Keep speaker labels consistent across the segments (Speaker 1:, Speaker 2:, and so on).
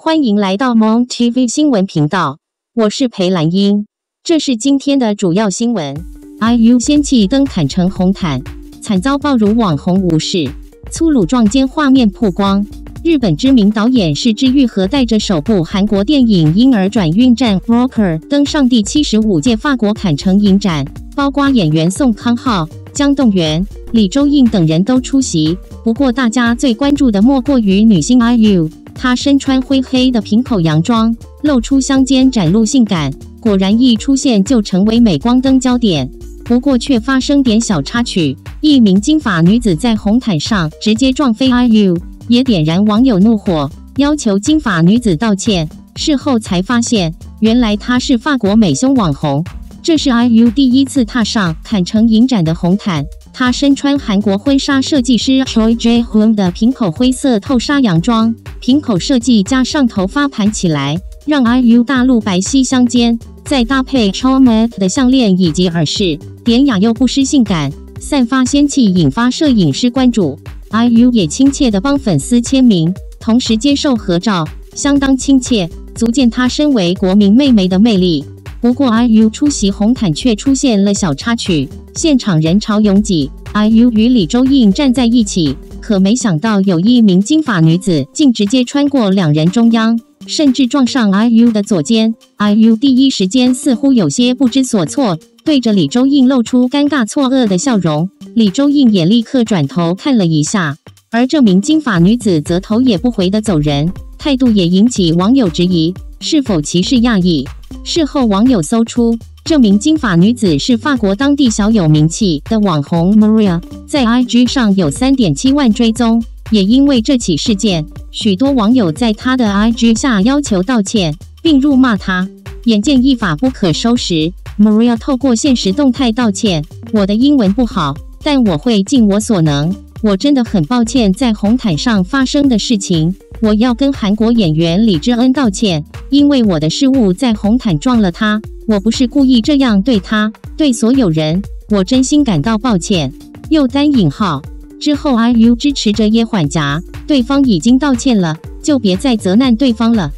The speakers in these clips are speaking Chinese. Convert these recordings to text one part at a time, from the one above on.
Speaker 1: 欢迎来到 Mon TV 新闻频道，我是裴兰英。这是今天的主要新闻：IU 仙气登坎城红毯，惨遭暴辱网红无视，粗鲁撞肩画面曝光。日本知名导演是枝裕和带着首部韩国电影《婴儿转运站》（Rocker） 登上第七十五届法国坎城影展，包括演员宋康昊、姜栋元、李周映等人都出席。不过，大家最关注的莫过于女星 IU，她身穿灰黑的平口洋装，露出香肩，展露性感。果然，一出现就成为镁光灯焦点。不过，却发生点小插曲：一名金发女子在红毯上直接撞飞 IU。也点燃网友怒火，要求金发女子道歉。事后才发现，原来她是法国美胸网红。这是 IU 第一次踏上坎城影展的红毯，她身穿韩国婚纱设计师 Choi J. Hoon 的平口灰色透纱洋装，平口设计加上头发盘起来，让 IU 大陆白皙相间，再搭配 Choi Mat 的项链以及耳饰，典雅又不失性感，散发仙气，引发摄影师关注。IU 也亲切地帮粉丝签名，同时接受合照，相当亲切，足见她身为国民妹妹的魅力。不过，IU 出席红毯却出现了小插曲，现场人潮拥挤，IU 与李周映站在一起，可没想到有一名金发女子竟直接穿过两人中央，甚至撞上 IU 的左肩。IU 第一时间似乎有些不知所措，对着李周映露出尴尬错愕的笑容。李周映也立刻转头看了一下，而这名金发女子则头也不回的走人，态度也引起网友质疑，是否歧视亚裔？事后网友搜出，这名金发女子是法国当地小有名气的网红 Maria，在 IG 上有三点七万追踪。也因为这起事件，许多网友在她的 IG 下要求道歉，并辱骂她。眼见一发不可收拾，Maria 透过现实动态道歉：“我的英文不好。”但我会尽我所能。我真的很抱歉在红毯上发生的事情。我要跟韩国演员李智恩道歉，因为我的失误在红毯撞了他。我不是故意这样对他，对所有人，我真心感到抱歉。又单引号之后，IU 支持着耶缓夹，对方已经道歉了，就别再责难对方了。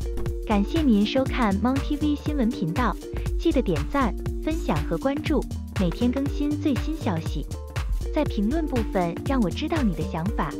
Speaker 2: 感谢您收看 Mon TV 新闻频道，记得点赞、分享和关注，每天更新最新消息。在评论部分让我知道你的想法。